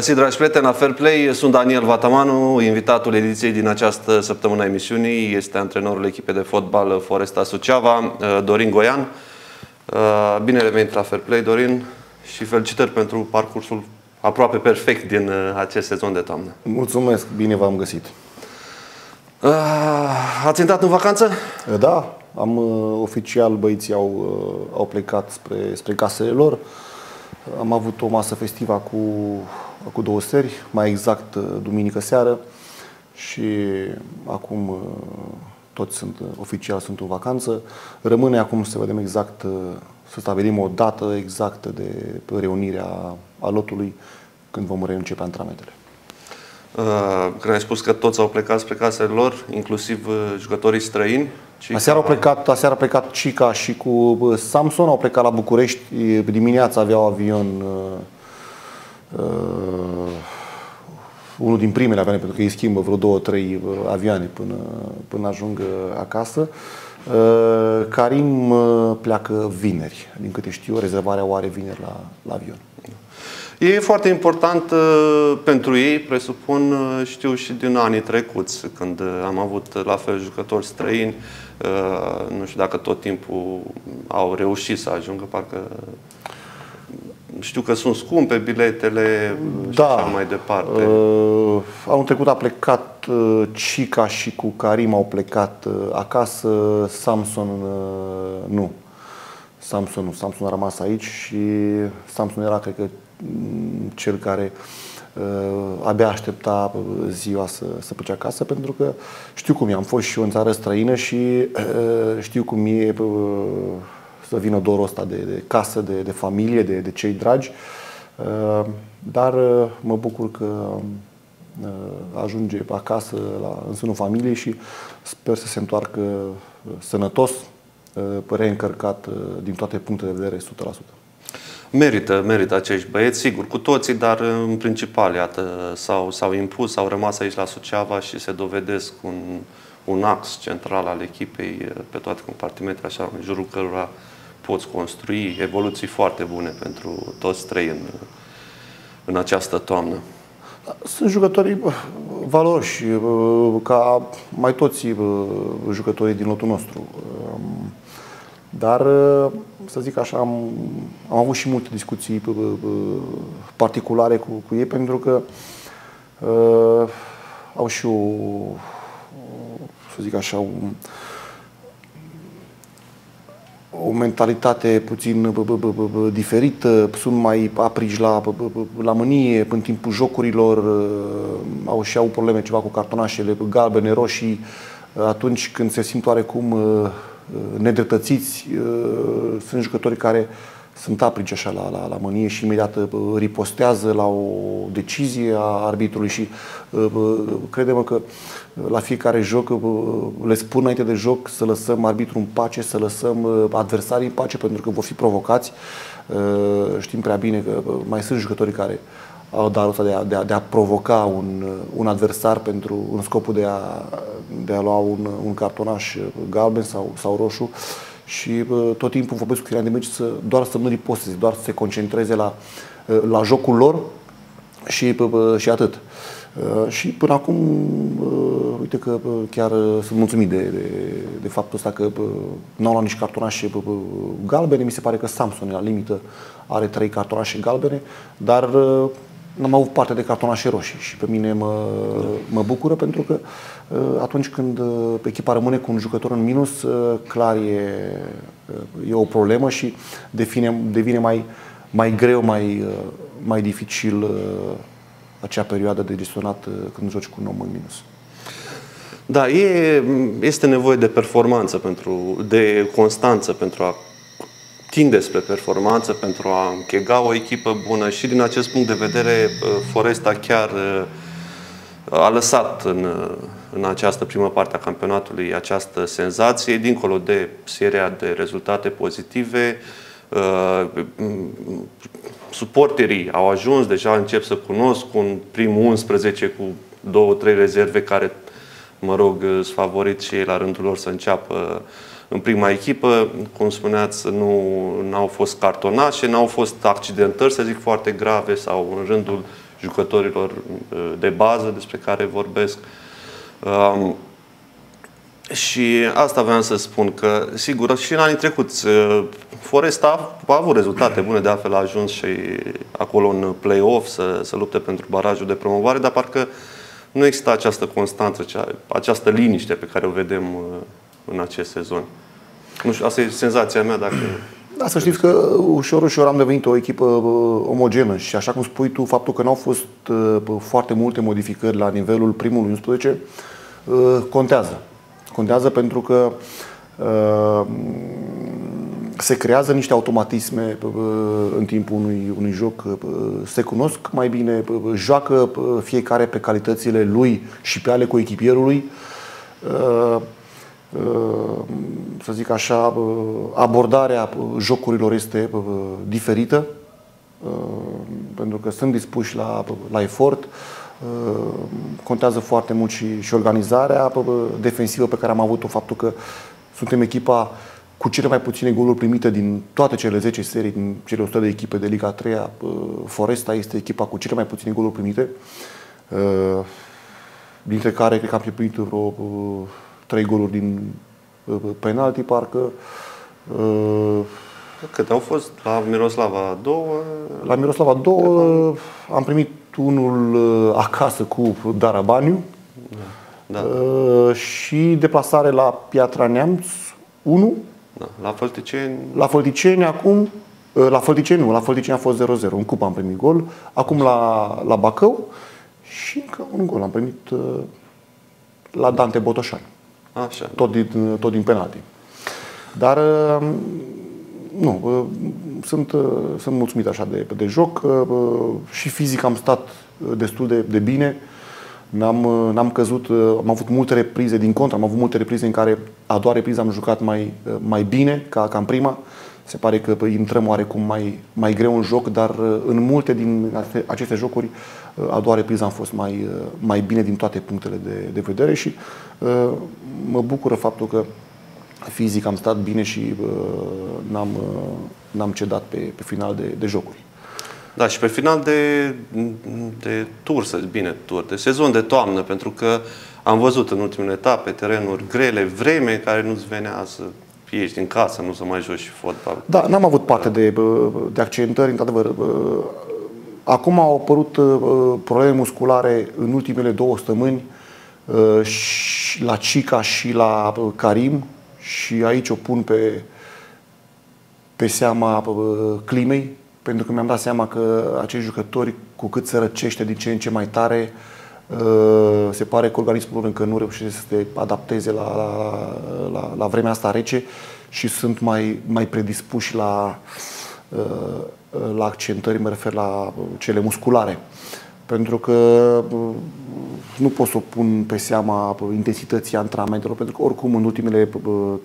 Bun găsit, dragi prieteni, la Fair Play. Sunt Daniel Vatamanu, invitatul ediției din această săptămână a emisiunii. Este antrenorul echipei de fotbal Foresta Suceava, uh, Dorin Goian. Uh, bine revenit la Fair Play, Dorin, și felicitări pentru parcursul aproape perfect din uh, acest sezon de toamnă. Mulțumesc, bine v-am găsit. Ați intrat în vacanță? Da, am oficial, băieții au, au plecat spre, spre casele lor. Am avut o masă festivă cu, cu două seri, mai exact uh, duminică seară și acum uh, toți sunt uh, oficial sunt în vacanță. Rămâne acum să vedem exact, să stabilim o dată exactă de reunirea alotului când vom reîncepe antrenamentele. Când ai spus că toți au plecat spre casele lor, inclusiv jucătorii străini, Cica. Aseară au plecat, aseară a plecat Cica și cu Samson au plecat la București. Dimineața aveau avion uh, uh, unul din primele avioane, pentru că îi schimbă vreo două, trei uh, avioane până, până ajung acasă. Uh, Karim uh, pleacă vineri. Din câte știu, rezervarea o are vineri la, la avion. E foarte important uh, pentru ei, presupun, uh, știu și din anii trecuți, când am avut la fel jucători străini, uh, nu știu dacă tot timpul au reușit să ajungă, parcă știu că sunt scumpe biletele da. și așa mai departe. Uh, anul trecut a plecat uh, Cica și cu Karim au plecat uh, acasă, Samson uh, nu. Samson nu, Samson a rămas aici și Samson era, cred că, cel care uh, abia aștepta uh, ziua să, să plece acasă, pentru că știu cum e, am fost și eu în țară străină și uh, știu cum e uh, să vină dorul ăsta de, de casă, de, de familie, de, de cei dragi. Uh, dar uh, mă bucur că uh, ajunge acasă la, în sânul familiei și sper să se întoarcă uh, sănătos, uh, reîncărcat uh, din toate punctele de vedere 100%. Merită, merită acești băieți, sigur, cu toții, dar în principal, iată, s-au, s-au impus, au rămas aici la Suceava și se dovedesc un, un ax central al echipei pe toate compartimentele, așa, în jurul cărora poți construi evoluții foarte bune pentru toți trei în, în această toamnă. Sunt jucători valoroși, ca mai toți jucătorii din lotul nostru. Dar, să zic așa, am, am avut și multe discuții particulare cu, cu ei, pentru că uh, au și o, să zic așa, un, o mentalitate puțin diferită, sunt mai apriși la, la mânie, în timpul jocurilor au și au probleme ceva cu cartonașele galbene, roșii, atunci când se simt oarecum nedreptățiți. Uh, sunt jucători care sunt aprici așa la, la, la mânie și imediat uh, ripostează la o decizie a arbitrului și uh, credem că la fiecare joc le spun înainte de joc să lăsăm arbitrul în pace, să lăsăm adversarii în pace pentru că vor fi provocați. Știm prea bine că mai sunt jucători care au darul ăsta de a, de a, de a provoca un, un adversar pentru în scopul de a, de a lua un, un cartonaș galben sau, sau roșu și tot timpul vorbesc cu de meci să, doar să nu riposteze, doar să se concentreze la, la jocul lor și, și atât. Și până acum, uite că chiar sunt mulțumit de, de, de faptul ăsta că n-au luat nici cartonașe galbene. Mi se pare că Samsung, la limită, are trei cartonașe galbene, dar n-am avut parte de cartonașe roșii și pe mine mă, mă bucură pentru că uh, atunci când uh, echipa rămâne cu un jucător în minus, uh, clar e, e o problemă și devine, devine mai, mai greu, mai, mai dificil acea perioadă de gestionat când joci cu un om în minus. Da, e, este nevoie de performanță, pentru, de constanță pentru a tinde spre performanță pentru a închega o echipă bună și din acest punct de vedere uh, Foresta chiar uh, a lăsat în, uh, în această primă parte a campionatului această senzație, dincolo de seria de rezultate pozitive, suporterii au ajuns, deja încep să cunosc un prim 11 cu două, trei rezerve care, mă rog, sunt favoriți și ei la rândul lor să înceapă în prima echipă, cum spuneați, nu au fost cartonașe, n-au fost accidentări, să zic, foarte grave sau în rândul jucătorilor de bază despre care vorbesc. Um, și asta vreau să spun, că sigur și în anii trecuți Foresta a avut rezultate bune, de altfel a ajuns și acolo în play-off să, să lupte pentru barajul de promovare, dar parcă nu există această constanță, această liniște pe care o vedem în acest sezon. Nu știu, asta e senzația mea dacă... Da, să știți că ușor, ușor am devenit o echipă omogenă și așa cum spui tu, faptul că nu au fost foarte multe modificări la nivelul primului 11 contează. Contează pentru că se creează niște automatisme în timpul unui, unui joc, se cunosc mai bine, joacă fiecare pe calitățile lui și pe ale coechipierului să zic așa, abordarea jocurilor este diferită, pentru că sunt dispuși la, la efort. Contează foarte mult și, și organizarea defensivă pe care am avut-o, faptul că suntem echipa cu cele mai puține goluri primite din toate cele 10 serii, din cele 100 de echipe de Liga 3 Foresta este echipa cu cele mai puține goluri primite, dintre care cred că am primit vreo trei goluri din uh, penalti, parcă. Uh, Cât au fost? La Miroslava două? La Miroslava două am primit unul uh, acasă cu Darabaniu. Da. da. Și deplasare la Piatra Neamț 1. Da. La Fălticeni? La Fălticeni acum la Fălticeni nu, la Fălticeni a fost 0-0. În cupa am primit gol. Acum la, la Bacău și încă un gol am primit la Dante Botoșani. Așa. Tot din, tot din penalti. Dar uh, nu, uh, sunt, uh, sunt mulțumit așa de, de joc și fizic am stat destul de, de bine. N-am, n-am căzut, am avut multe reprize din contra, am avut multe reprize în care a doua repriză am jucat mai, mai bine ca, ca în prima. Se pare că intrăm oarecum mai, mai greu în joc, dar în multe din aceste jocuri a doua repriză am fost mai, mai bine din toate punctele de, de vedere și uh, mă bucură faptul că fizic am stat bine și uh, n-am, uh, n-am cedat pe, pe final de, de jocuri. Da, și pe final de, de tur, să bine, tur, de sezon de toamnă, pentru că am văzut în ultimele etape terenuri grele, vreme care nu-ți venea să ieși din casă, nu să mai joci fotbal. Da, n-am avut parte de, de accentări, într-adevăr. Acum au apărut uh, probleme musculare în ultimele două săptămâni uh, la Cica și la uh, Karim și aici o pun pe, pe seama climei, pentru că mi-am dat seama că acești jucători, cu cât se răcește din ce în ce mai tare, se pare că organismul încă nu reușește să se adapteze la, la, la, la vremea asta rece și sunt mai, mai predispuși la, la accentări, mă refer la cele musculare. Pentru că nu pot să o pun pe seama intensității antrenamentelor, pentru că oricum în ultimele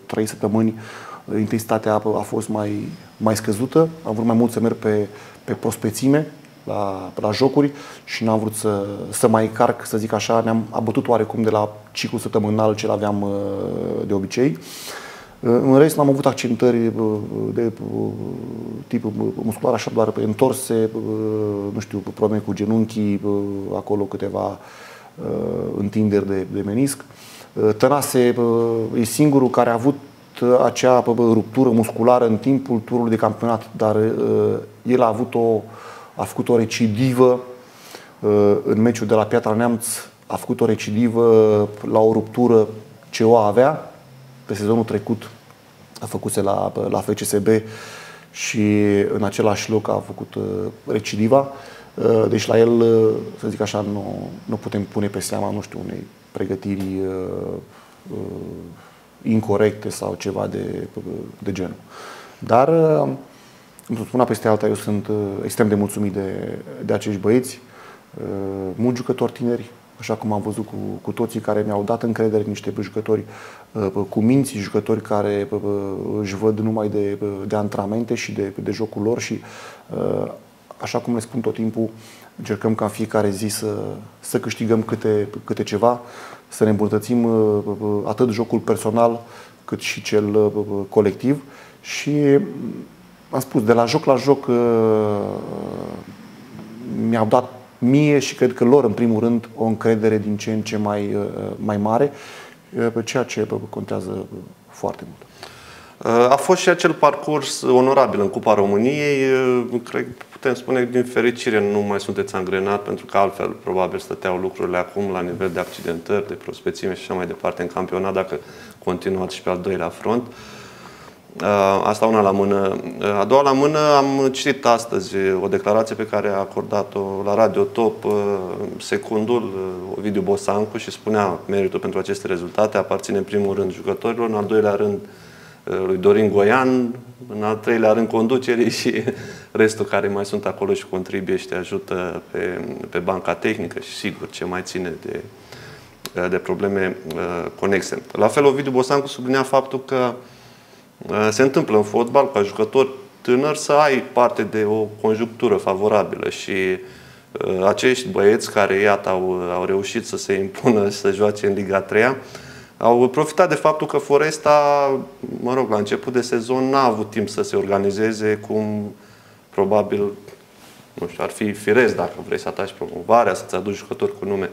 trei săptămâni intensitatea a fost mai, mai scăzută. Am vrut mai mult să merg pe, pe prospețime, la, la jocuri și n-am vrut să, să mai carc, să zic așa, ne-am abătut oarecum de la ciclul săptămânal ce aveam de obicei. Uh, în rest, am avut accentări de tip muscular, așa doar pe întorse, nu știu, probleme cu genunchii, acolo câteva întinderi de, de menisc. Tănase e singurul care a avut acea ruptură musculară în timpul turului de campionat, dar el a avut o, a făcut o recidivă în meciul de la Piatra Neamț, a făcut o recidivă la o ruptură ce o avea, pe sezonul trecut a făcut la, la FCSB și în același loc a făcut uh, recidiva. Uh, deci la el, uh, să zic așa, nu, nu putem pune pe seama, nu știu, unei pregătiri incorrecte sau ceva de, de genul. Dar, una peste alta, eu sunt extrem de mulțumit de, de acești băieți, mulți jucători tineri, așa cum am văzut cu, cu toții care mi-au dat încredere niște jucători uh, cu minți, jucători care uh, își văd numai de, de antrenamente și de, de jocul lor și uh, așa cum le spun tot timpul, încercăm ca în fiecare zi să, să câștigăm câte, câte ceva, să ne îmbunătățim atât jocul personal cât și cel colectiv și am spus, de la joc la joc mi-au dat mie și cred că lor, în primul rând, o încredere din ce în ce mai, mai mare, pe ceea ce contează foarte mult. A fost și acel parcurs onorabil în Cupa României. Cred că putem spune că din fericire nu mai sunteți angrenat, pentru că altfel probabil stăteau lucrurile acum la nivel de accidentări, de prospețime și așa mai departe în campionat, dacă continuați și pe al doilea front. Asta una la mână. A doua la mână am citit astăzi o declarație pe care a acordat-o la Radio Top secundul Ovidiu Bosancu și spunea meritul pentru aceste rezultate aparține în primul rând jucătorilor, în al doilea rând lui Dorin Goian, în al treilea rând conducerii și restul care mai sunt acolo și contribuie și te ajută pe, pe banca tehnică și sigur ce mai ține de, de probleme uh, conexe. La fel, Ovidiu Bosancu sublinea faptul că uh, se întâmplă în fotbal ca jucător tânăr să ai parte de o conjunctură favorabilă și uh, acești băieți care, iată, au, au reușit să se impună și să joace în Liga 3 au profitat de faptul că Foresta, mă rog, la început de sezon n-a avut timp să se organizeze cum probabil, nu știu, ar fi firesc dacă vrei să ataci promovarea, să-ți aduci jucători cu nume.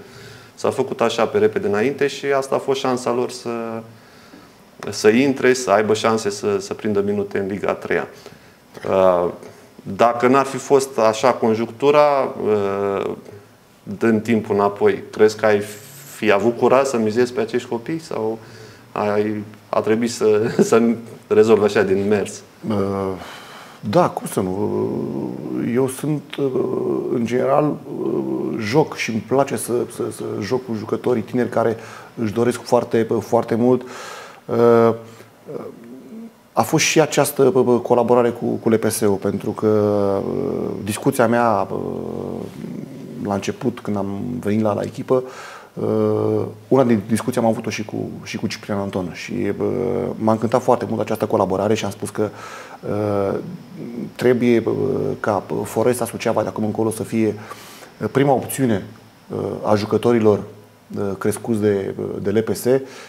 S-a făcut așa pe repede înainte și asta a fost șansa lor să, să intre, să aibă șanse să, să prindă minute în Liga 3 uh, Dacă n-ar fi fost așa conjunctura, uh, dând timpul înapoi, crezi că ai fi avut curaj să mizezi pe acești copii sau ai, a trebuit să, să rezolvi așa din mers? Uh, da, cum să nu? Eu sunt, uh, în general, uh, joc și îmi place să, să, să joc cu jucătorii tineri care își doresc foarte, foarte mult. A fost și această colaborare cu, cu LPS-ul, pentru că discuția mea la început, când am venit la, la echipă, Uh, una din discuții am avut-o și cu, și cu Ciprian Anton și uh, m-a încântat foarte mult această colaborare și am spus că uh, trebuie uh, ca Foresta Suceava de acum încolo să fie uh, prima opțiune uh, a jucătorilor uh, crescuți de, de LPS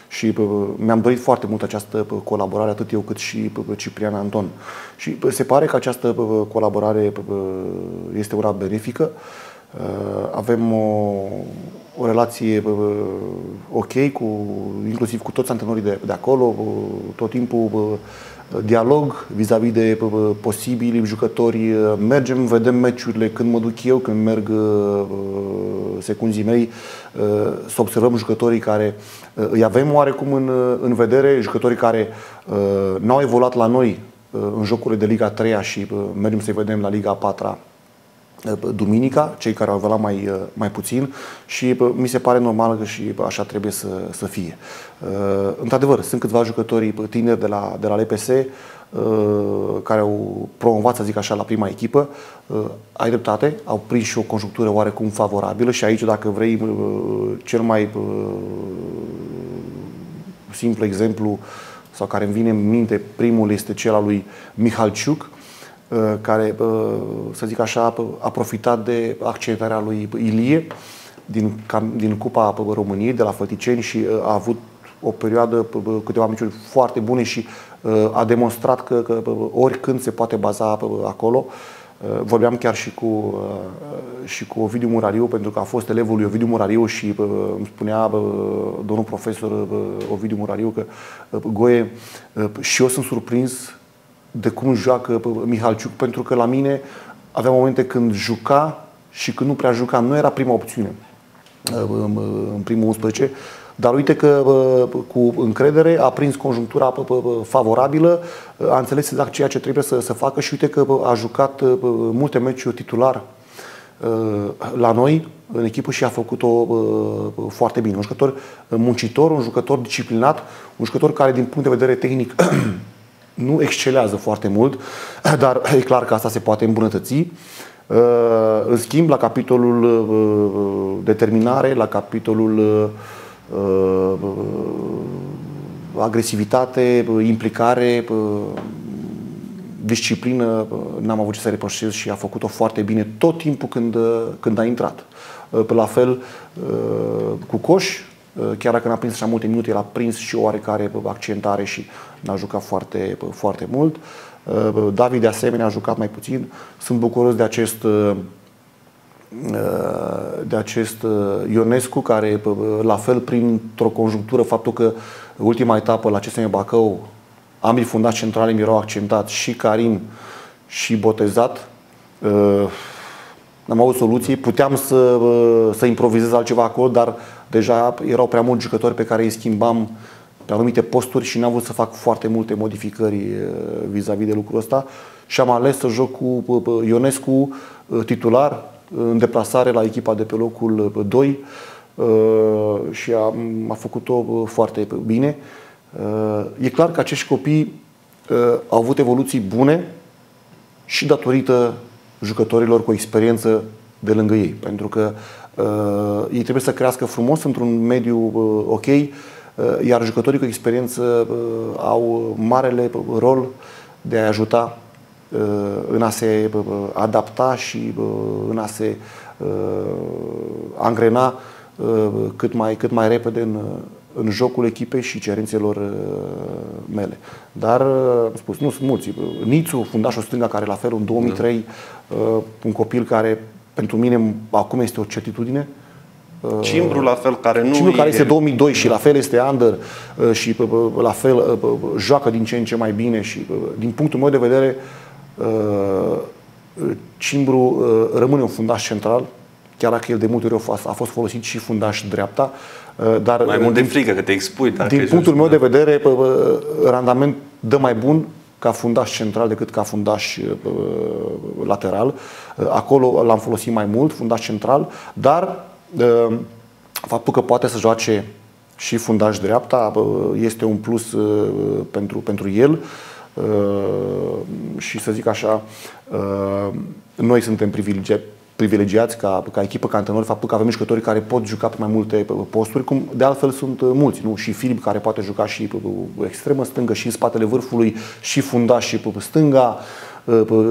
și mi-am dorit foarte mult această colaborare, atât eu cât și Ciprian Anton. Și se pare că această colaborare este una benefică. Avem o, o relație ok, cu, inclusiv cu toți antrenorii de, de acolo, tot timpul dialog vis-a-vis -vis de posibili jucători. Mergem, vedem meciurile când mă duc eu, când merg secunzii mei, să observăm jucătorii care îi avem oarecum în, în vedere, jucătorii care n-au evoluat la noi în jocurile de Liga 3 și mergem să-i vedem la Liga 4 duminica, cei care au velat mai, uh, mai puțin și mi se pare normal că și așa trebuie să, să fie. Uh, într-adevăr, sunt câțiva jucători tineri de la, de la LPS uh, care au promovat, să zic așa, la prima echipă. Ai dreptate, au prins și o conjunctură oarecum favorabilă și aici, dacă vrei, cel mai simplu exemplu sau care îmi vine în minte, primul este cel al lui Mihalciuc, Uh, care, uh, să zic așa, a profitat de accentarea lui Ilie din, din Cupa României, de la Făticeni și uh, a avut o perioadă, câteva meciuri foarte bune și a demonstrat că, că oricând se poate baza acolo. Vorbeam chiar și cu, și cu Ovidiu Murariu, pentru că a fost elevul lui Ovidiu Murariu și îmi spunea domnul profesor Ovidiu Murariu că Goe, și eu sunt surprins de cum joacă Mihalciuc, pentru că la mine avea momente când juca și când nu prea juca. Nu era prima opțiune în primul 11, dar uite că cu încredere a prins conjunctura favorabilă, a înțeles exact ceea ce trebuie să, să facă și uite că a jucat multe meciuri titular la noi în echipă și a făcut-o foarte bine. Un jucător muncitor, un jucător disciplinat, un jucător care din punct de vedere tehnic nu excelează foarte mult, dar e clar că asta se poate îmbunătăți. Uh, în schimb, la capitolul uh, determinare, la capitolul uh, agresivitate, implicare, disciplină, n-am avut ce să repășesc și a făcut-o foarte bine tot timpul când, când a intrat. La fel cu Coș, chiar dacă n-a prins așa multe minute, el a prins și o oarecare accentare și n-a jucat foarte, foarte mult. Uh, David de asemenea a jucat mai puțin. Sunt bucuros de acest uh, de acest Ionescu, care la fel printr-o conjunctură, faptul că ultima etapă la CSM Bacău, ambii fundați centrali erau accentați și Karim și Botezat, n-am avut soluții, puteam să, să improvizez altceva acolo, dar deja erau prea mulți jucători pe care îi schimbam pe anumite posturi și n-am vrut să fac foarte multe modificări vis-a-vis -vis de lucrul ăsta și am ales să joc cu Ionescu titular în deplasare la echipa de pe locul 2 și a, a făcut-o foarte bine. E clar că acești copii au avut evoluții bune și datorită jucătorilor cu experiență de lângă ei. Pentru că uh, ei trebuie să crească frumos într-un mediu uh, ok, uh, iar jucătorii cu experiență uh, au marele rol de a ajuta uh, în a se uh, adapta și uh, în a se uh, angrena uh, cât, mai, cât mai repede în, în jocul echipei și cerințelor uh, mele. Dar, uh, am spus, nu sunt mulți. Nițu, fundașul stânga, care la fel în 2003, da. un copil care pentru mine acum este o certitudine. Cimbru la fel, care nu Cimbru care este 2002 și la fel este under și la fel joacă din ce în ce mai bine și din punctul meu de vedere Cimbru rămâne un fundaș central, chiar dacă el de multe ori a fost folosit și fundaș dreapta, Uh, dar, mai mult din, de frică că te expui. Din punctul meu de vedere, randament dă mai bun ca fundaș central decât ca fundaș uh, lateral. Uh, acolo l-am folosit mai mult, fundaș central, dar faptul că poate să joace și fundaș dreapta este un plus pentru, pentru el și să zic așa, noi suntem privilegiați privilegiați ca, ca echipă, ca antrenori, faptul că avem jucători care pot juca pe mai multe posturi, cum de altfel sunt uh, mulți, nu? Și Filip care poate juca și pe extremă stângă, și în spatele vârfului, și fundaș și pe stânga, uh, uh,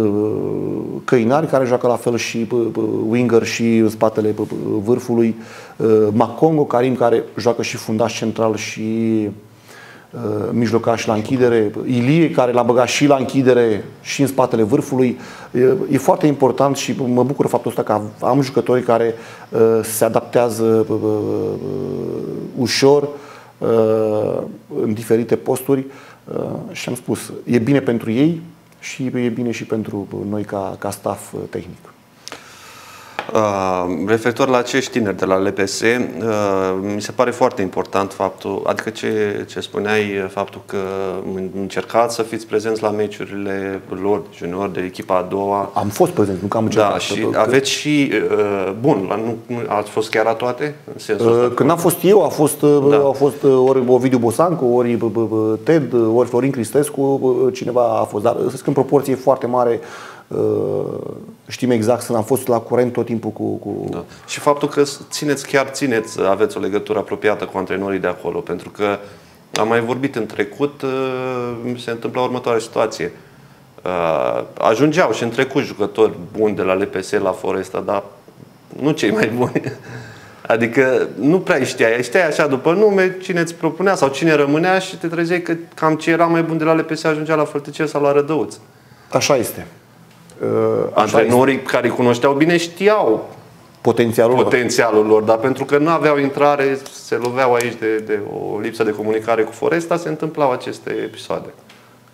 Căinari care joacă la fel și winger și în spatele vârfului, Macongo, Karim care joacă și fundaș central și Uh, mijlocaș la închidere, Ilie care l-a băgat și la închidere și în spatele vârfului. E, e foarte important și mă bucur faptul ăsta că am jucători care uh, se adaptează uh, uh, ușor uh, în diferite posturi uh, și am spus, e bine pentru ei și e bine și pentru noi ca, ca staff tehnic. Uh, referitor la acești tineri de la LPS, uh, mi se pare foarte important faptul, adică ce, ce spuneai, faptul că încercați să fiți prezenți la meciurile lor junior de echipa a doua. Am fost prezent, nu că am încercat. Da, și că... aveți și, uh, bun, la, nu, nu, ați fost chiar la toate? În sensul uh, când am fost eu, a fost, uh, da. a fost uh, ori Ovidiu Bosancu, ori Ted, ori Florin Cristescu, cineva a fost, dar să zic în proporție foarte mare știm exact să am fost la curent tot timpul cu... cu... Da. Și faptul că țineți, chiar țineți, aveți o legătură apropiată cu antrenorii de acolo, pentru că am mai vorbit în trecut, uh, se întâmpla următoarea situație. Uh, ajungeau și în trecut jucători buni de la LPS la Foresta, dar nu cei mai buni. Adică nu prea știai, știai așa după nume cine îți propunea sau cine rămânea și te trezeai că cam ce era mai bun de la LPS ajungea la Fălticel sau la Rădăuț. Așa este. Uh, Antrenorii este. care îi cunoșteau bine știau potențialul, potențialul lor, dar pentru că nu aveau intrare, se loveau aici de, de o lipsă de comunicare cu Foresta, se întâmplau aceste episoade.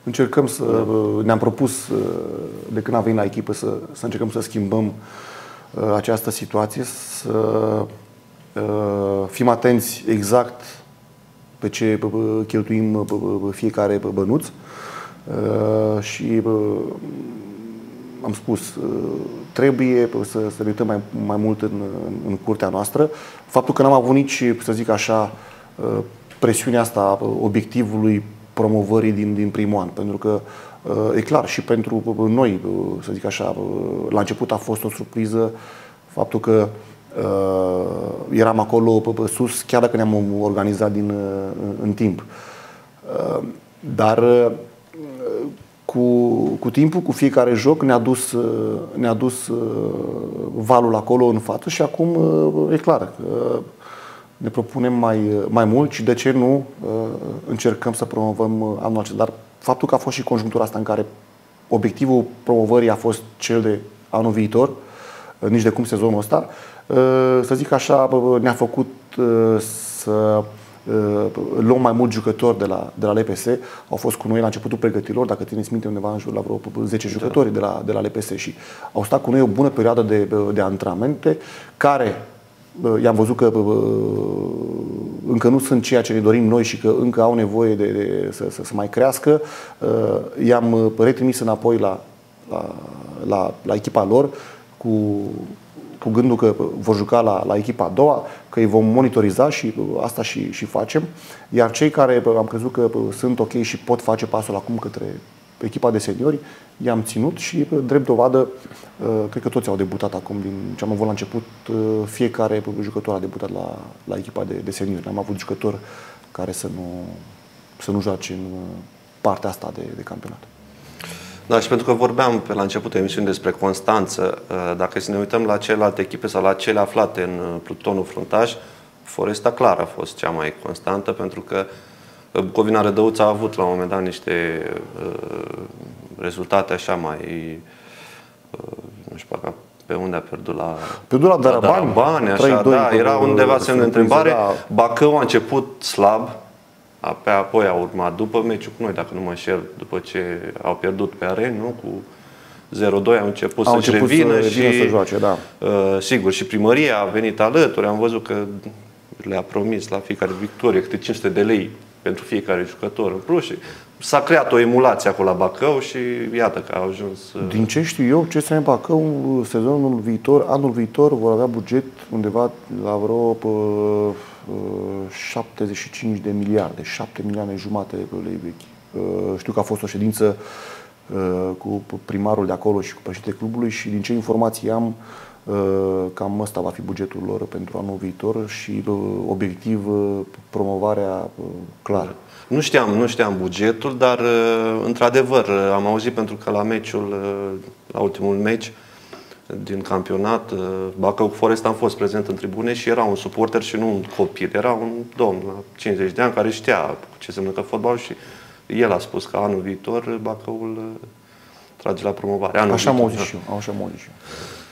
Încercăm să, da. ne-am propus uh, de când am venit la echipă să, să încercăm să schimbăm uh, această situație, să fim atenți exact pe ce cheltuim fiecare bănuț și am spus, uh, trebuie să, să ne uităm mai, mai mult în, în curtea noastră. Faptul că n-am avut nici, să zic așa, uh, presiunea asta obiectivului promovării din, din primul an. Pentru că uh, e clar și pentru noi, să zic așa, la început a fost o surpriză faptul că eram acolo pe, pe sus, chiar dacă ne-am organizat din, în timp. Dar cu, cu timpul, cu fiecare joc, ne-a dus, ne-a dus uh, valul acolo în față și acum uh, e clar că ne propunem mai, mai mult și de ce nu uh, încercăm să promovăm anul acesta. Dar faptul că a fost și conjunctura asta în care obiectivul promovării a fost cel de anul viitor, nici de cum sezonul ăsta. Să zic așa, ne-a făcut să luăm mai mulți jucători de la, de la LPS. Au fost cu noi la începutul pregătirilor, dacă țineți minte, undeva în jur la vreo 10 jucători de la, de la LPS și au stat cu noi o bună perioadă de, de antrenamente care i-am văzut că încă nu sunt ceea ce ne dorim noi și că încă au nevoie de, de să, să, să mai crească. I-am retrimis înapoi la, la, la, la echipa lor cu, cu gândul că vor juca la, la echipa a doua, că îi vom monitoriza și asta și, și facem. Iar cei care am crezut că sunt ok și pot face pasul acum către echipa de seniori, i-am ținut și, drept dovadă, uh, cred că toți au debutat acum, din ce am avut la început, uh, fiecare jucător a debutat la, la echipa de, de seniori. Am avut jucători care să nu, să nu joace în partea asta de, de campionat. Da, și pentru că vorbeam pe la începutul emisiunii despre Constanță, uh, dacă să ne uităm la celelalte echipe sau la cele aflate în plutonul fruntaș, Foresta clar a fost cea mai constantă, pentru că Bucovina Rădăuța a avut la un moment dat niște uh, rezultate așa mai, uh, nu știu, pe unde a pierdut la... Pierdut la Darabani, Darabani așa, da, era undeva semn de întrebare. Da. Bacău a început slab, pe apoi a urmat după meciul cu noi, dacă nu mă înșel, după ce au pierdut pe aren, nu? Cu 0-2 au început au să-și revină să și, să joace, da. uh, sigur, și primăria a venit alături, am văzut că le-a promis la fiecare victorie câte 500 de lei pentru fiecare jucător în plus și s-a creat o emulație acolo la Bacău și iată că a ajuns... Uh, Din ce știu eu, CSM Bacău, sezonul viitor, anul viitor, vor avea buget undeva la vreo uh, 75 uh, de miliarde, 7 milioane jumate de lei vechi. Uh, știu că a fost o ședință uh, cu primarul de acolo și cu președintele clubului și din ce informații am, cam ăsta va fi bugetul lor pentru anul viitor și obiectiv promovarea clară. Nu știam, nu știam bugetul, dar într-adevăr am auzit pentru că la meciul, la ultimul meci, din campionat. Uh, Bacău Forest am fost prezent în tribune și era un suporter și nu un copil. Era un domn la 50 de ani care știa ce se mănâncă fotbal și el a spus că anul viitor Bacăul uh, trage la promovare. Anul așa mă da. și eu. Așa mă și eu.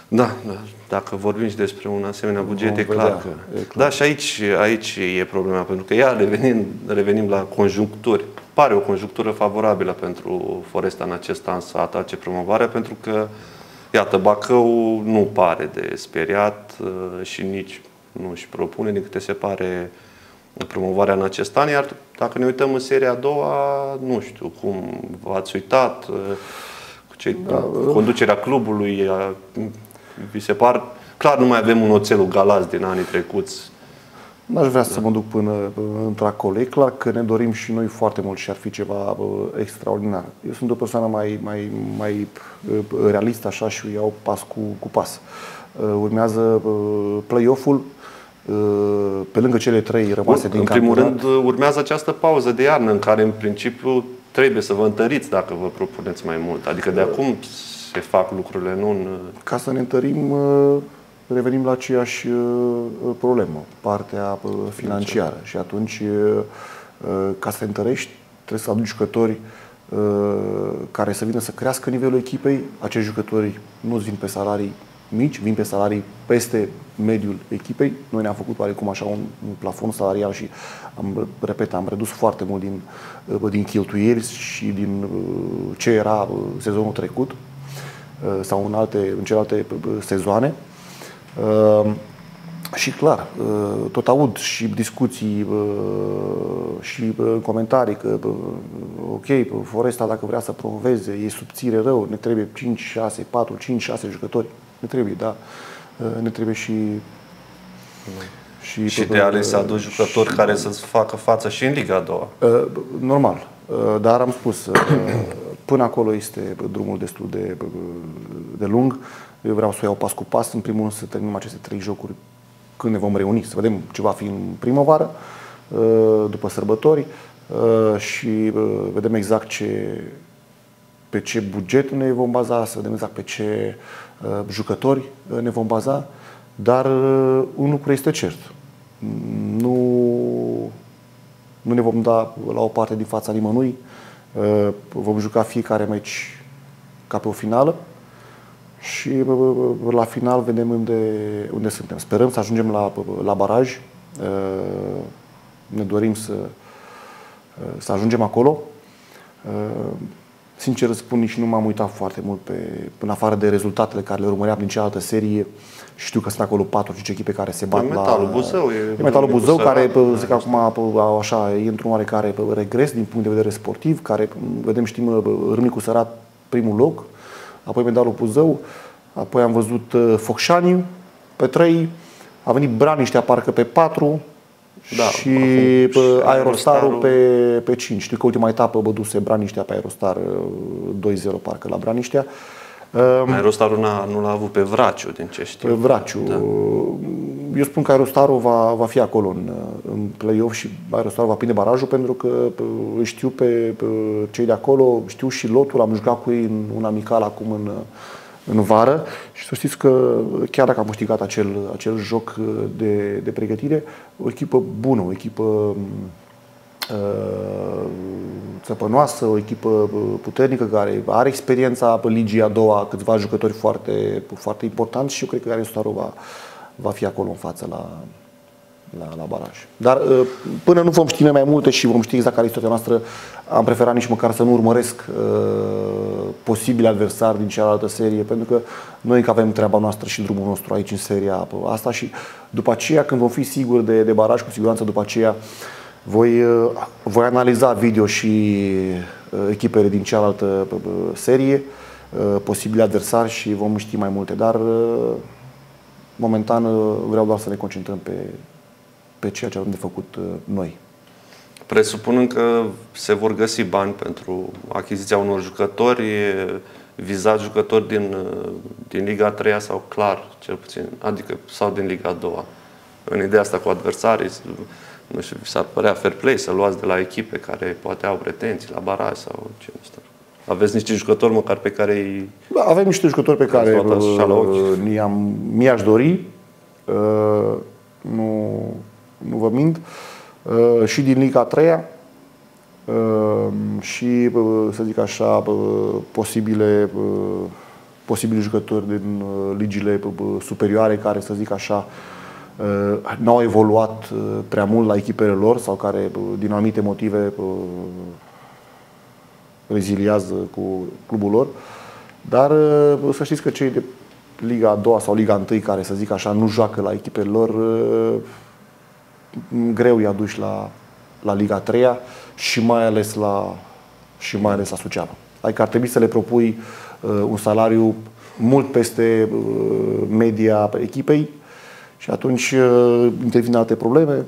Da, da, dacă vorbim și despre un asemenea buget, e clar, că... e clar. Da, și aici, aici e problema, pentru că iar revenim, revenim la conjuncturi. Pare o conjunctură favorabilă pentru Foresta în acest an să atace promovarea, pentru că uh, Iată, Bacău nu pare de speriat uh, și nici nu își propune, din câte se pare, promovarea în acest an, iar dacă ne uităm în seria a doua, nu știu cum v-ați uitat, uh, cu cei, da, conducerea clubului, vi se par, clar nu mai avem un oțelul Galaz din anii trecuți, N-aș vrea să mă duc până într-acolo. E clar că ne dorim și noi foarte mult și ar fi ceva extraordinar. Eu sunt o persoană mai, mai, mai realistă așa și iau pas cu, cu pas. Urmează play-off-ul, pe lângă cele trei rămase din În primul rând, urmează această pauză de iarnă în care, în principiu, trebuie să vă întăriți dacă vă propuneți mai mult. Adică de acum se fac lucrurile, nu în... Ca să ne întărim, revenim la aceeași uh, problemă, partea uh, financiară. Și atunci, uh, ca să te întărești, trebuie să aduci jucători care să vină să crească nivelul echipei. Acești jucători nu vin pe salarii mici, vin pe salarii peste mediul echipei. Noi ne-am făcut oarecum așa un, un plafon salarial și am, repet, am redus foarte mult din, din cheltuieli și din ce era sezonul trecut sau în, alte, în celelalte sezoane. Ehm, și clar, ehm, tot aud și discuții ehm, și comentarii că, ok, Foresta dacă vrea să promoveze, e subțire rău, ne trebuie 5, 6, 4, 5, 6 jucători. Ne trebuie, da. Ne trebuie și... Și, și de ales să aduci jucători și, care să-ți facă față și în Liga a doua. Normal. Dar am spus, până acolo este drumul destul de, de lung. Eu vreau să o iau pas cu pas. În primul rând să terminăm aceste trei jocuri când ne vom reuni, să vedem ce va fi în primăvară, uh, după sărbători uh, și uh, vedem exact ce, pe ce buget ne vom baza, să vedem exact pe ce jucători ne vom baza, dar un lucru este cert. Nu, nu ne vom da la o parte din fața nimănui, vom juca fiecare meci ca pe o finală și la final vedem unde, unde suntem. Sperăm să ajungem la, la baraj. Ne dorim să, să ajungem acolo. Sincer spun, nici nu m-am uitat foarte mult pe, în afară de rezultatele care le urmăream din cealaltă serie. Știu că sunt acolo 4-5 echipe care se bat e Metalul Buzău. E, e Metalul Buzău, care, zic acum, așa, e într-un oarecare regres din punct de vedere sportiv, care, vedem, știm, Râmnicu Sărat primul loc, apoi Medalul Buzău, apoi am văzut uh, Focșaniu pe 3, a venit Braniștea parcă pe 4, da, și pe Aerostarul pe, pe 5. Știu că ultima etapă băduse Braniștea pe Aerostar 2-0 uh, parcă la Braniștea. Um, Aerostarul nu l-a avut pe Vraciu, din ce știu. Pe Vraciu. Da. Eu spun că Aerostarul va, va fi acolo în, în play-off și Aerostarul va prinde barajul pentru că știu pe, pe cei de acolo, știu și lotul, am jucat cu ei în un amical acum în, în vară și să știți că chiar dacă am câștigat acel, acel joc de, de pregătire, o echipă bună, o echipă uh, țăpănoasă, o echipă puternică care are experiența pe ligii a doua, câțiva jucători foarte, foarte importanți și eu cred că Aristarul va, va fi acolo în față la, la, la baraj. Dar uh, până nu vom ști mai multe și vom ști exact care este situația noastră, am preferat nici măcar să nu urmăresc uh, posibili adversari din cealaltă serie, pentru că noi încă avem treaba noastră și drumul nostru aici în seria asta și după aceea, când vom fi siguri de, de baraj, cu siguranță după aceea voi, uh, voi analiza video și uh, echipele din cealaltă uh, serie, uh, posibili adversari și vom ști mai multe, dar uh, momentan uh, vreau doar să ne concentrăm pe, pe ceea ce avem de făcut uh, noi. Presupunând că se vor găsi bani pentru achiziția unor jucători, vizați jucători din, uh, din Liga 3 sau clar, cel puțin, adică sau din Liga 2 În ideea asta cu adversarii, nu știu, s-ar părea fair play să luați de la echipe care poate au pretenții la baraj sau ce nu știu. Aveți niște jucători măcar pe care îi... Da, avem niște jucători pe care mi-am, mi-aș dori. Uh, nu, nu vă mint, uh, și din Liga 3 uh, și, uh, să zic așa, posibile, posibili jucători din ligile superioare care, să zic așa, n-au evoluat prea mult la echipele lor sau care, din anumite motive, reziliază cu clubul lor. Dar să știți că cei de Liga a doua sau Liga 1 care, să zic așa, nu joacă la echipele lor, greu i aduci la, la Liga 3 și mai ales la, și mai ales la Suceava. Adică ar trebui să le propui uh, un salariu mult peste uh, media echipei și atunci uh, intervin alte probleme,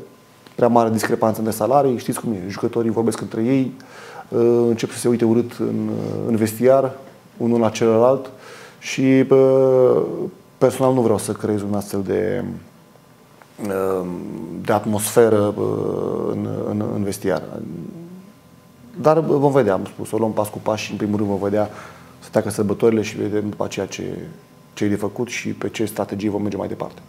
prea mare discrepanță de salarii, știți cum e, jucătorii vorbesc între ei, uh, încep să se uite urât în, uh, în vestiar, unul la celălalt și uh, personal nu vreau să creez un astfel de Ehm, de atmosferă în, în, în vestiar. Dar vom vedea, am spus, o luăm pas cu pas și în primul rând vom vedea să treacă sărbătorile și vedem după aceea ce, ce e de făcut și pe ce strategie vom merge mai departe.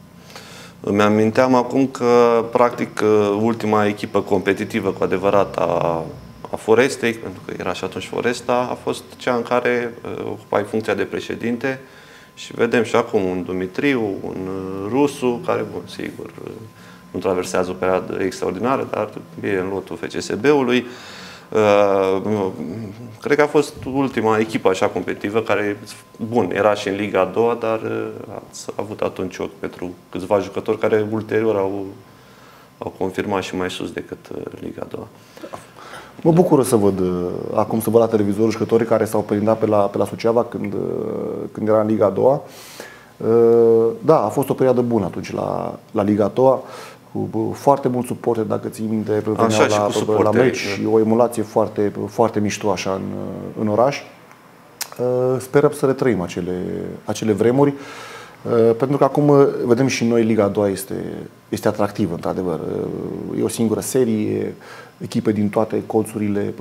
Îmi aminteam acum că, practic, ultima echipă competitivă cu adevărat a, a Forestei, pentru că era și atunci Foresta, a fost cea în care uh, ocupai funcția de președinte, și vedem și acum un Dumitriu, un uh, Rusu, care, bun, sigur, uh, nu traversează o perioadă extraordinară, dar e în lotul FCSB-ului. Uh, cred că a fost ultima echipă așa competitivă care, bun, era și în Liga a doua, dar a avut atunci ochi pentru câțiva jucători care ulterior au, au confirmat și mai sus decât Liga a doua. Mă bucur să văd, uh, acum să văd la televizor jucătorii care s-au perindat pe la, pe la Suceava când, uh, când era în Liga a doua. Uh, da, a fost o perioadă bună atunci la, la Liga a doua cu foarte mult suport, dacă ții minte, veneau la, la meci și o emulație foarte, foarte mișto așa în, în oraș. Sperăm să retrăim acele, acele vremuri. Pentru că acum vedem și noi Liga a doua este, este atractivă, într-adevăr. E o singură serie, echipe din toate colțurile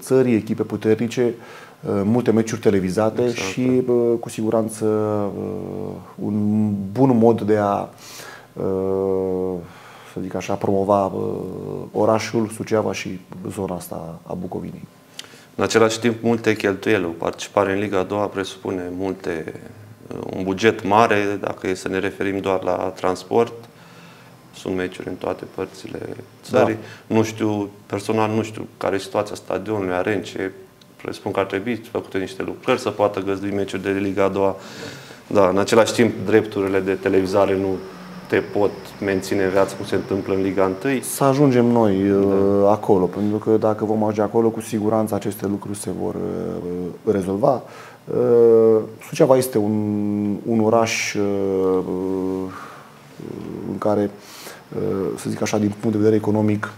țării, echipe puternice, uh, multe meciuri televizate exact. și uh, cu siguranță uh, un bun mod de a să zic așa, promova orașul Suceava și zona asta a Bucovinei. În același timp, multe cheltuieli. O participare în Liga a doua presupune multe, un buget mare, dacă e să ne referim doar la transport, sunt meciuri în toate părțile țării. Da. Nu știu, personal nu știu care e situația stadionului, arence. Presupun că ar trebui făcute niște lucrări să poată găzdui meciuri de Liga a doua. Da, în același timp, drepturile de televizare nu te pot menține în viață cum se întâmplă în Liga 1. Să ajungem noi da. acolo, pentru că dacă vom ajunge acolo, cu siguranță aceste lucruri se vor uh, rezolva. Uh, Suceava este un, un oraș în care să zic așa, din punct de vedere economic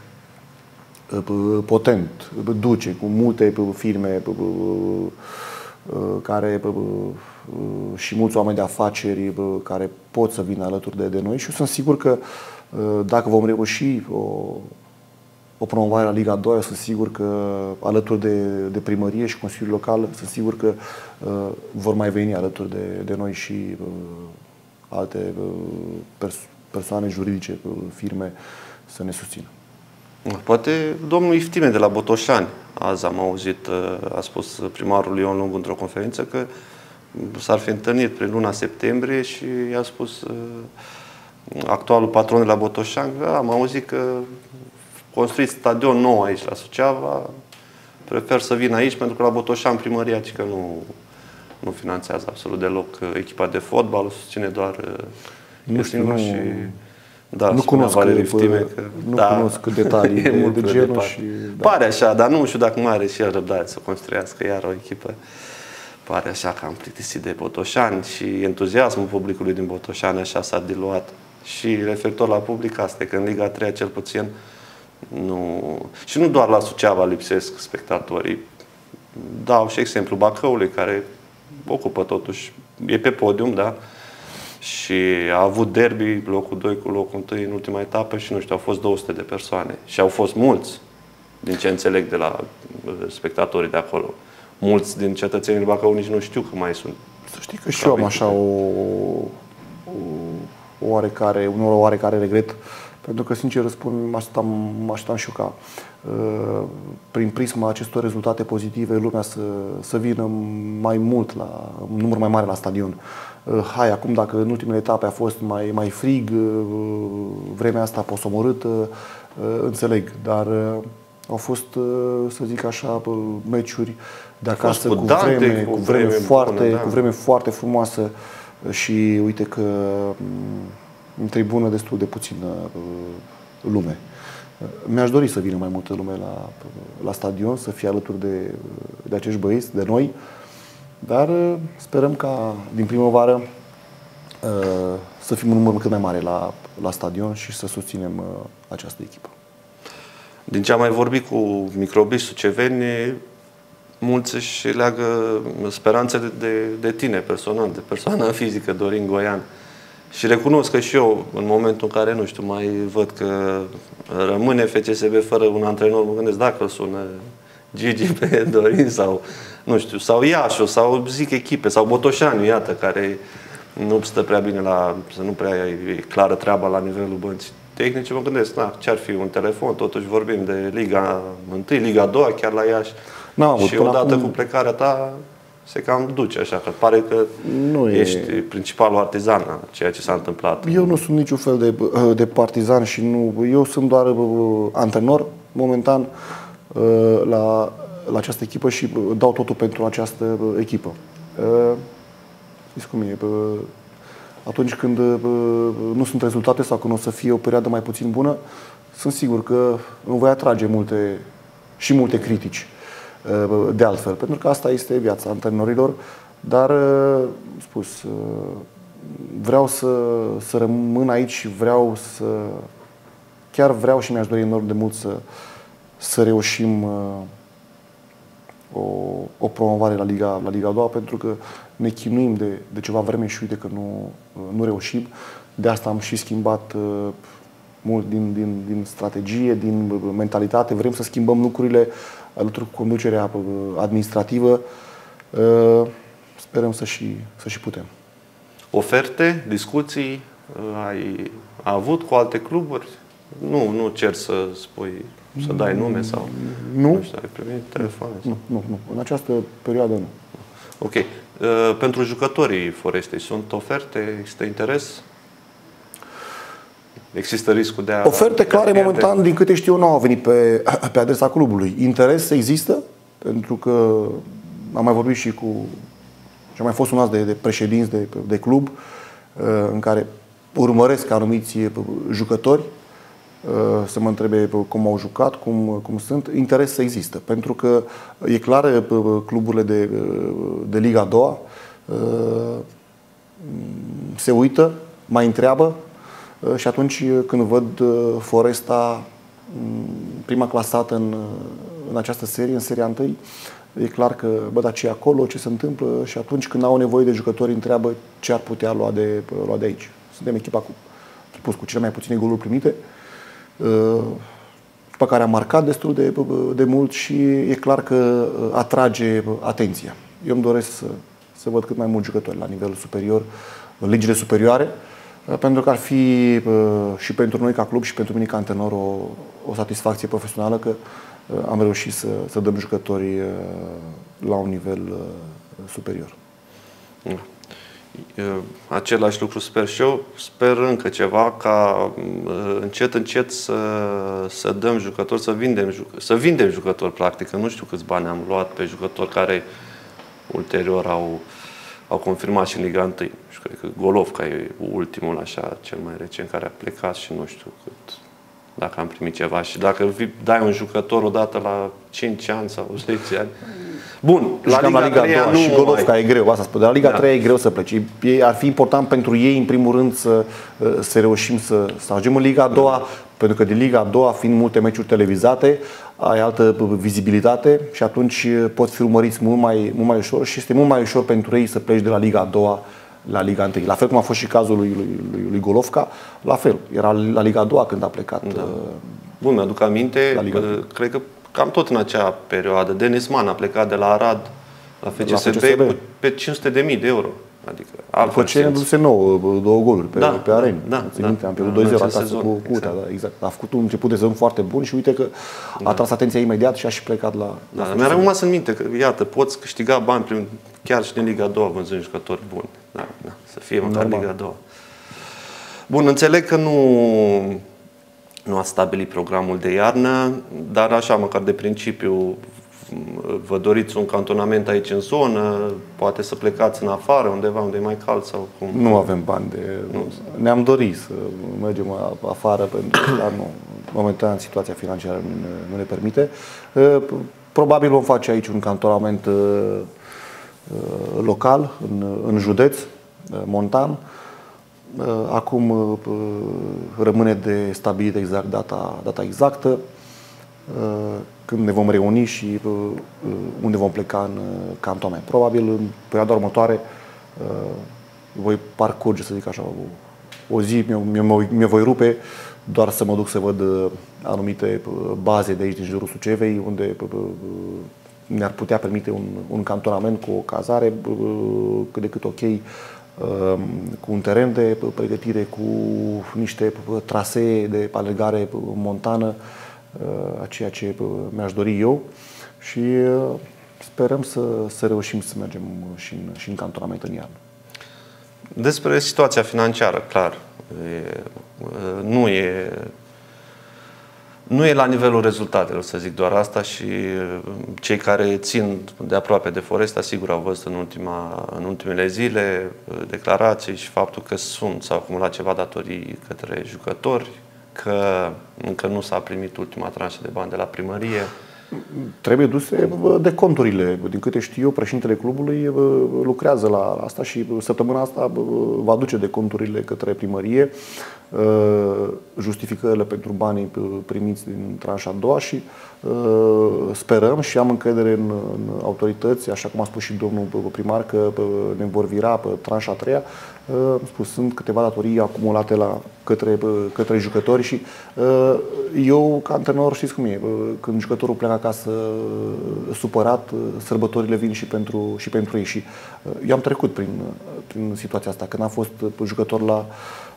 potent, duce cu multe firme care și mulți oameni de afaceri care pot să vină alături de, de noi și eu sunt sigur că dacă vom reuși o, o promovare la Liga 2, sunt sigur că alături de, de primărie și Consiliul Local, sunt sigur că uh, vor mai veni alături de, de noi și uh, alte uh, persoane persoane juridice, firme să ne susțină. Poate domnul Iftime de la Botoșani, azi am auzit, uh, a spus primarul Ion Lung într-o conferință că s-ar fi întâlnit prin luna septembrie și i-a spus uh, actualul patron de la Botoșani că am auzit că construiți stadion nou aici la Suceava, prefer să vin aici pentru că la Botoșani primăria că nu, nu finanțează absolut deloc echipa de fotbal, susține doar uh, nu știu, nu, și, da, nu cunosc, că, Iftime, că, nu da, cunosc detalii de, de genul de și... Da. Pare așa, dar nu știu dacă mai are și el răbdare să construiască iar o echipă. Pare așa că am plictisit de Botoșani și entuziasmul publicului din Botoșani așa s-a diluat. Și referitor la public, asta e că în Liga 3 cel puțin nu... Și nu doar la Suceava lipsesc spectatorii. Dau și exemplu Bacăului, care ocupă totuși, e pe podium, da? și a avut derby locul 2 cu locul 1 în ultima etapă și nu știu, au fost 200 de persoane și au fost mulți din ce înțeleg de la uh, spectatorii de acolo. Mulți din cetățenii Bacău nici nu știu că mai sunt. Să știi că și eu am așa o, o, o oarecare, un oarecare regret pentru că, sincer răspund, mă așteptam, mă așteptam și eu ca uh, prin prisma acestor rezultate pozitive lumea să, să vină mai mult la un număr mai mare la stadion. Uh, hai, acum dacă în ultimele etape a fost mai, mai frig, uh, vremea asta posomorâtă, uh, înțeleg, dar au fost, să zic așa, meciuri de acasă cu, vreme, cu, vreme, vreme foarte, bună, da. cu vreme foarte frumoasă și uite că mm, în tribună destul de puțină lume. Mi-aș dori să vină mai multă lume la, la stadion, să fie alături de, de acești băieți, de noi, dar uh, sperăm ca din primăvară uh, să fim un număr cât mai mare la, la stadion și să susținem uh, această echipă. Din ce am mai vorbit cu microbiști suceveni, mulți își leagă speranțe de, de, de tine personal, de persoana fizică, Dorin Goian. Și recunosc că și eu, în momentul în care, nu știu, mai văd că rămâne FCSB fără un antrenor, mă gândesc dacă sună Gigi pe Dorin sau nu știu, sau Iașu, sau zic echipe, sau Botoșaniu, iată, care nu stă prea bine la, să nu prea e clară treaba la nivelul bănții tehnice, mă gândesc, na, ce-ar fi un telefon, totuși vorbim de Liga 1, Liga 2, chiar la Iași. N-am și odată acum... cu plecarea ta se cam duce așa, că pare că nu ești e... principalul artizan a ceea ce s-a întâmplat. Eu nu sunt niciun fel de, de partizan și nu, eu sunt doar uh, antrenor momentan uh, la la această echipă și dau totul pentru această echipă. Știți cum e? Atunci când nu sunt rezultate sau când o să fie o perioadă mai puțin bună, sunt sigur că îmi voi atrage multe și multe critici de altfel, pentru că asta este viața antrenorilor, dar spus, vreau să, să rămân aici și vreau să chiar vreau și mi-aș dori enorm de mult să, să reușim o, o promovare la Liga, la Liga 2 pentru că ne chinuim de, de ceva vreme și uite că nu, nu reușim. De asta am și schimbat uh, mult din, din, din strategie, din mentalitate. Vrem să schimbăm lucrurile alături cu conducerea uh, administrativă. Uh, sperăm să și, să și putem. Oferte, discuții ai avut cu alte cluburi? Nu, nu cer să spui să dai nume sau... Nu. Nu știu, ai primit telefoane? Nu, nu, nu. În această perioadă nu. Ok. Pentru jucătorii Forestei sunt oferte? Există interes? Există riscul de a... Oferte clare, momentan, din câte știu, nu au venit pe, pe adresa clubului. Interes există, pentru că am mai vorbit și cu... și am mai fost un de, de președinți de, de club, în care urmăresc anumiți jucători să mă întrebe cum au jucat, cum, cum sunt, interes să există. Pentru că e clar, cluburile de, de Liga 2 se uită, mai întreabă și atunci când văd Foresta prima clasată în, în această serie, în seria 1, e clar că, bă, dar ce e acolo, ce se întâmplă și atunci când au nevoie de jucători, întreabă ce ar putea lua de, lua de aici. Suntem echipa cu, spus, cu cele mai puține goluri primite, uh, pe care a marcat destul de, de mult și e clar că uh, atrage atenția. Eu îmi doresc să, să văd cât mai mulți jucători la nivel superior, în ligile superioare, uh, pentru că ar fi și pentru noi ca club și pentru mine ca antrenor o, o satisfacție profesională că am reușit să, să dăm jucători la un nivel superior. Mm același lucru sper și eu. Sper încă ceva ca încet, încet să, să dăm jucători, să vindem, să vindem jucători, practic. Nu știu câți bani am luat pe jucători care ulterior au, au confirmat și în Liga 1. Și cred că Golovca e ultimul, așa, cel mai recent care a plecat și nu știu cât dacă am primit ceva și dacă dai un jucător odată la 5 ani sau 10 ani, Bun, la Liga, la Liga 3 nu și Golovca mai... e greu, asta spune. La Liga da. 3 e greu să pleci. Ar fi important pentru ei, în primul rând, să, să reușim să, să ajungem în Liga 2 da. pentru că din Liga 2 fiind multe meciuri televizate, ai altă vizibilitate și atunci poți fi urmăriți mult mai, mult mai ușor și este mult mai ușor pentru ei să pleci de la Liga 2 la Liga 1. La fel cum a fost și cazul lui, lui, lui, lui Golovca, la fel. Era la Liga 2 când a plecat. Da. Uh, Bun, mi-aduc aminte, la Liga cred că cam tot în acea perioadă. Denis Mann a plecat de la Arad la FCSB, la FCSB. pe 500 de mii de euro. Adică După ce ne duse nouă, două goluri pe, da, pe areni. Da, da, minte, am pierdut da, 2-0 acasă cu Cutea. Exact. Da, exact. A făcut un început de sezon foarte bun și uite că da. a tras atenția imediat și a și plecat la... Da, la mi-a rămas în minte că, iată, poți câștiga bani prin, chiar și în Liga 2 vânzând jucători buni. Da, da, să fie măcar Normal. Liga 2. Bun, înțeleg că nu nu a stabilit programul de iarnă, dar așa, măcar de principiu, vă doriți un cantonament aici în zonă, poate să plecați în afară, undeva unde e mai cald sau cum? Nu avem bani de... Nu. Ne-am dorit să mergem afară, pentru că dar nu, momentan situația financiară nu ne, nu ne permite. Probabil vom face aici un cantonament local, în, în județ, montan, Uh, acum uh, rămâne de stabilit exact data, data exactă, uh, când ne vom reuni și unde vom pleca în cantonament. Probabil în perioada următoare voi parcurge, să zic așa, o, o zi, mi-o voi rupe doar să mă duc să văd anumite baze de aici din jurul Sucevei, unde ne-ar putea permite un, un cantonament cu o cazare cât de cât ok, Um, cu un teren de pregătire, cu niște trasee de alergare montană, uh, a ceea ce mi-aș dori eu și uh, sperăm să, să reușim să mergem și în, și în cantonament în iarnă. Despre situația financiară, clar, e, uh, nu e nu e la nivelul rezultatelor, să zic doar asta și uh, cei care țin de aproape de Foresta, sigur au văzut în, ultima, în ultimele zile uh, declarații și faptul că sunt, s-au acumulat ceva datorii către jucători, că încă nu s-a primit ultima tranșă de bani de la primărie. Trebuie duse de conturile. Din câte știu eu, președintele clubului lucrează la asta și săptămâna asta va duce de conturile către primărie Uh, justificările pentru banii primiți din tranșa a doua și uh, sperăm și am încredere în, în autorități, așa cum a spus și domnul primar, că ne vor vira pe tranșa a treia. Uh, spus, sunt câteva datorii acumulate la, către, către jucători și eu, ca antrenor, știți cum e, când jucătorul pleacă acasă supărat, sărbătorile vin și pentru, și pentru ei și eu am trecut prin, prin situația asta, când am fost jucător la Uh,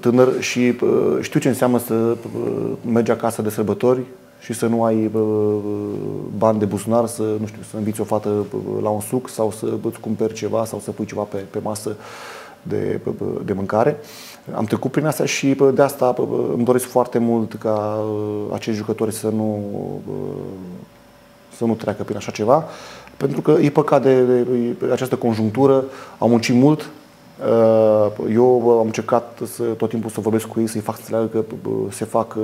tânăr și uh, știu ce înseamnă să uh, mergi acasă de sărbători și să nu ai bani de buzunar, să, nu știu, să înviți o fată la un suc sau să îți cumperi ceva sau să pui ceva pe, pe masă de, de mâncare. Am trecut prin asta și de asta îmi doresc foarte mult ca acești jucători să nu, să nu treacă prin așa ceva, pentru că e păcat de, de, de această conjunctură, au muncit mult, eu am încercat să, tot timpul să vorbesc cu ei, să-i fac să înțeleagă că se fac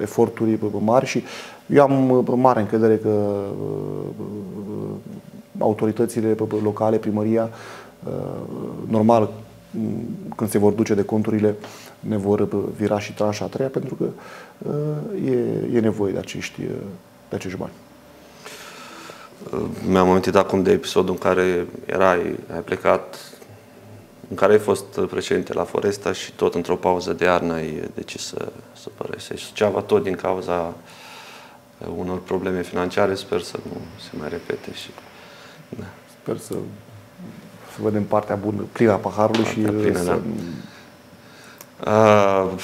eforturi mari și eu am mare încredere că autoritățile locale, primăria, normal, când se vor duce de conturile, ne vor vira și tranșa a treia, pentru că e, e nevoie de acești, de acești bani. Mi-am amintit acum de episodul în care erai, ai plecat, în care ai fost președinte la Foresta și tot într-o pauză de iarnă ai decis să, să părăsești Suceava tot din cauza unor probleme financiare. Sper să nu se mai repete și... Da. Sper să să vedem partea bună, plină a paharului partea și plină, să... da. uh,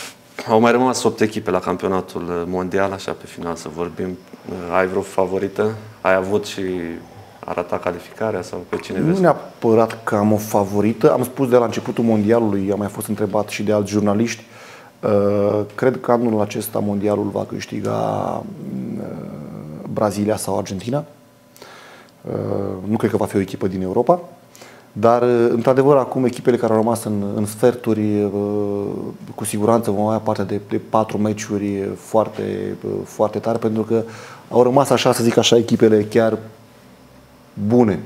au mai rămas 8 echipe la campionatul mondial, așa pe final să vorbim. Uh, ai vreo favorită? Ai avut și arăta calificarea sau pe cine Nu vezi? neapărat că am o favorită. Am spus de la începutul mondialului, am mai fost întrebat și de alți jurnaliști. Uh, cred că anul acesta mondialul va câștiga uh, Brazilia sau Argentina. Nu cred că va fi o echipă din Europa. Dar, uh, într-adevăr, acum echipele care au rămas în, în sferturi, uh, cu siguranță vom avea parte de, de patru meciuri foarte, uh, foarte tare, pentru că au rămas, așa să zic așa, echipele chiar bune,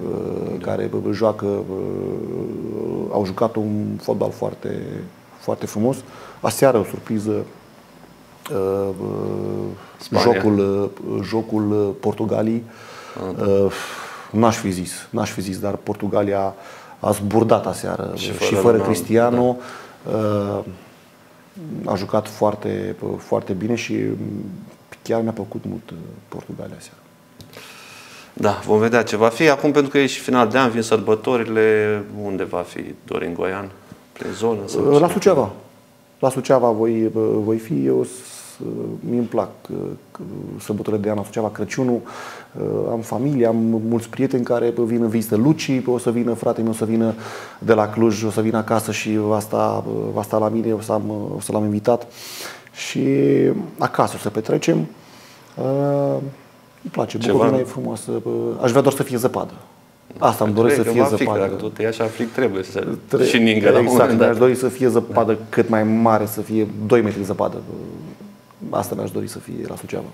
care joacă, au jucat un fotbal foarte, foarte frumos. Aseară, o surpriză, Spania. jocul, jocul Portugalii. Ah. N-aș fi zis, n-aș fi zis, dar Portugalia a zburdat aseară și fără, și fără Cristiano. Da. Uh, a jucat foarte, foarte bine și chiar mi-a plăcut mult uh, Portugalia aseară. Da, vom vedea ce va fi. Acum, pentru că e și final de an, vin sărbătorile, unde va fi Dorin Goian? Prin zonă? Sau la Suceava. La Suceava voi, voi fi. Eu mi îmi plac sărbătorile de an, Suceava, Crăciunul, am familie, am mulți prieteni care vin în vizită Luci, o să vină fratele meu, o să vină de la Cluj, o să vină acasă și va sta, va sta la mine, o, să am, o să l-am invitat și acasă o să petrecem. Îmi place, Bucovina e frumoasă, aș vrea doar să fie zăpadă. Asta îmi doresc să fie zăpadă. Dacă tot e așa frig, trebuie să trebuie, și ningă la Exact, mi-aș dori să fie zăpadă da. cât mai mare, să fie 2 metri de zăpadă. Asta mi-aș dori să fie la Suceava.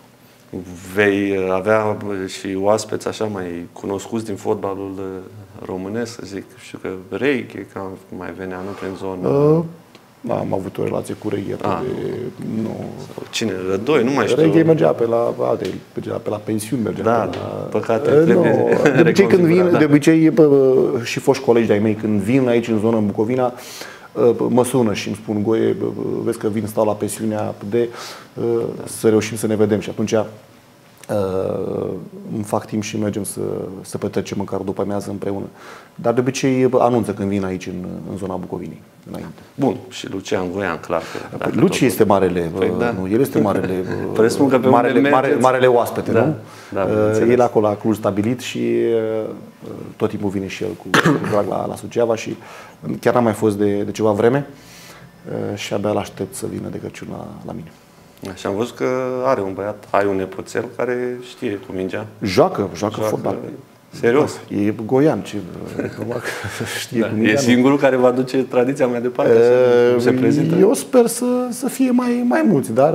Vei avea și oaspeți așa mai cunoscuți din fotbalul românesc, să zic, știu că Reiche, că mai venea nu prin zonă. Uh, da, am avut o relație cu Reghe ah. de... Nu. Cine? Rădoi? Nu mai știu. Reghe mergea pe la alte, mergea pe la pensiuni, mergea da, pe la... păcate, uh, trebuie De obicei când vin, da. de obicei bă, și foști colegi de-ai mei, când vin aici în zonă în Bucovina, mă sună și îmi spun, Goie, vezi că vin, stau la pensiunea de, să reușim să ne vedem și atunci Uh, îmi fac timp și mergem să, să petrecem măcar după amiază împreună. Dar de obicei anunță când vin aici în, în zona Bucovinii. Înainte. Bun, și Lucian Goian, clar. Că Luci tot... este marele, păi, da. nu, el este marele, Presupun că pe marele, mare, marele oaspete, da, nu? Da, uh, el acolo la Cluj stabilit și uh, tot timpul vine și el cu, cu drag la, la Suceava și chiar n-am mai fost de, de ceva vreme și abia l-aștept să vină de Crăciun la, la mine. Și am văzut că are un băiat, ai un nepoțel care știe cu mingea. Joacă, joacă, joacă fotbal. Serios? E goian, ce știe da, cu mingea. E singurul care va duce tradiția mai departe, e, se prezintă? Eu sper să, să fie mai, mai mulți, dar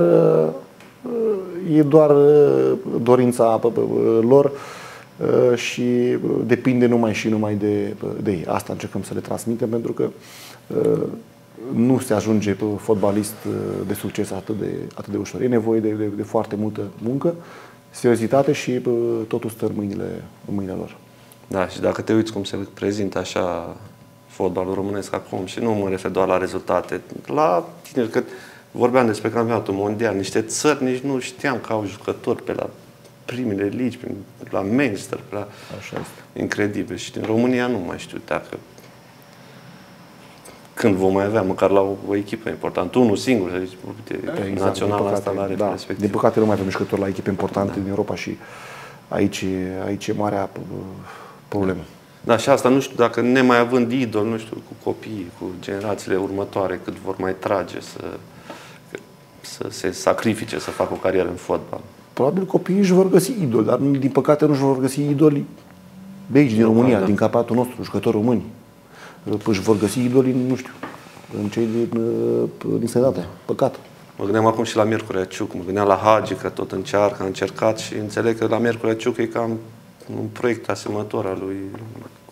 e doar dorința lor și depinde numai și numai de, de ei. Asta încercăm să le transmitem pentru că nu se ajunge pe fotbalist uh, de succes atât de, atât de ușor. E nevoie de, de, de foarte multă muncă, seriozitate și uh, totul stă în mâinile, în mâinile lor. Da, și dacă te uiți cum se prezintă așa fotbalul românesc acum, și nu mă refer doar la rezultate, la tineri, că vorbeam despre campionatul mondial, niște țări nici nu știam că au jucători pe la primele ligi, la Manchester, pe la... Așa este. Incredibil. Și din România nu mai știu dacă când vom mai avea, măcar la o, o echipă importantă, unul singur, să zici, uite, Exact, național din asta păcate, la are da, respectiv. Din păcate nu mai avem jucători la echipe importante din Europa și aici, e- aici e marea uh, problemă. Da, și asta nu știu dacă ne mai având idol, nu știu, cu copiii, cu generațiile următoare, cât vor mai trage să, să se sacrifice să facă o carieră în fotbal. Probabil copiii își vor găsi idoli, dar nu- din păcate nu își vor găsi idoli de aici, din România, da. din capatul nostru, jucători români. Își vor găsi idoli, nu știu, în cei din, uh, din sănătate. Păcat. Mă gândeam acum și la Miercurea Ciuc, mă gândeam la Hagi, că tot încearcă, a încercat și înțeleg că la Miercurea Ciuc e cam un proiect asemănător al lui,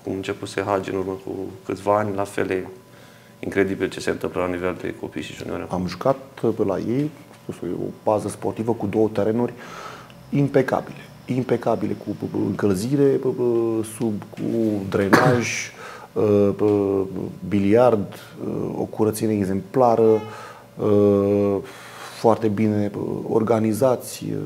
cum începuse Hagi în urmă cu câțiva ani, la fel e incredibil ce se întâmplă la nivel de copii și juniori. Am jucat pe la ei, spus eu, o bază sportivă cu două terenuri impecabile. Impecabile, cu p- p- încălzire, p- p- sub, cu drenaj, uh, p- biliard, uh, o curățenie exemplară, uh, foarte bine uh, organizați. uh,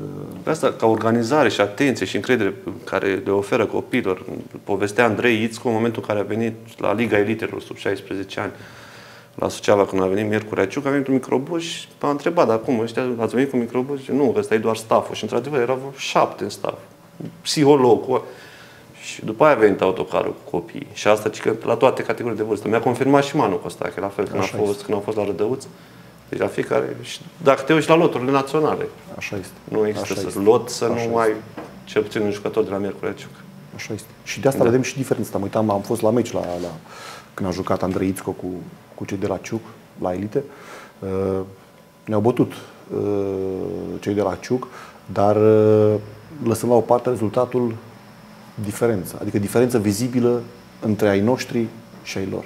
Pe asta, ca organizare și atenție și încredere pe care le oferă copiilor, povestea Andrei Ițcu în momentul în care a venit la Liga Elitelor sub 16 ani, la Suceava, când a venit Miercurea Ciuc, a venit un microbus și m-a întrebat, dar cum, ăștia, ați venit cu microbus? Și, nu, ăsta e doar stafful. Și într-adevăr erau vreo șapte în staff. Psiholog. cu- Și după aia a venit autocarul cu copiii. Și asta ci că la toate categoriile de vârstă. Mi-a confirmat și Manu Costache, la fel, când, a Așa fost, când a fost la Rădăuț. Deci la fiecare... Și dacă te uiți la loturile naționale, Așa este. nu există Așa să este. lot să Așa nu ai cel puțin un jucător de la Miercurea Ciuc. Așa este. Și de asta da. vedem și diferența. Mă uitam, am fost la meci la, la, când a jucat Andrei Ițco cu, cu cei de la Ciuc, la Elite. Uh, ne-au bătut uh, cei de la Ciuc, dar uh, lăsăm la o parte rezultatul diferența. Adică diferență vizibilă între ai noștri și ai lor.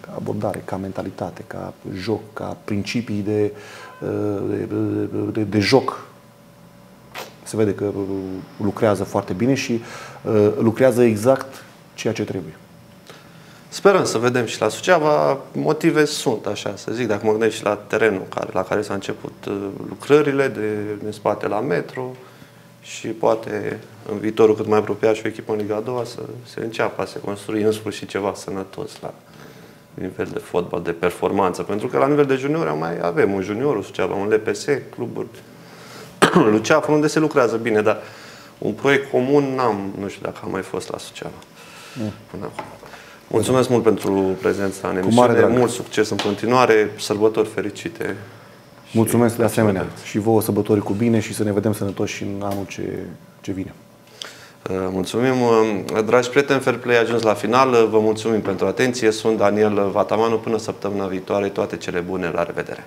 Ca abordare, ca mentalitate, ca joc, ca principii de, uh, de, de, de, de joc se vede că uh, lucrează foarte bine și uh, lucrează exact ceea ce trebuie. Sperăm să vedem și la Suceava. Motive sunt, așa să zic, dacă mă gândesc și la terenul care, la care s-a început uh, lucrările de, de spate la metro și poate în viitorul cât mai apropiat și o echipă în Liga a doua să se înceapă a se construi în sfârșit ceva sănătos la nivel de fotbal, de performanță. Pentru că la nivel de juniori mai avem un junior, Suceava, un LPS, cluburi Luceafă, unde se lucrează bine, dar un proiect comun n-am, nu știu dacă am mai fost la Suceava până acum. Mulțumesc mult pentru prezența în mare emisiune, drag. mult succes în continuare, sărbători fericite. Și Mulțumesc de ca asemenea și și vouă sărbători cu bine și să ne vedem sănătoși în anul ce, ce vine. Uh, Mulțumim. Uh, Dragi prieteni, Fair Play a ajuns la final. Uh, Vă mulțumim pentru atenție. Sunt Daniel Vatamanu. Până săptămâna viitoare, toate cele bune. La revedere!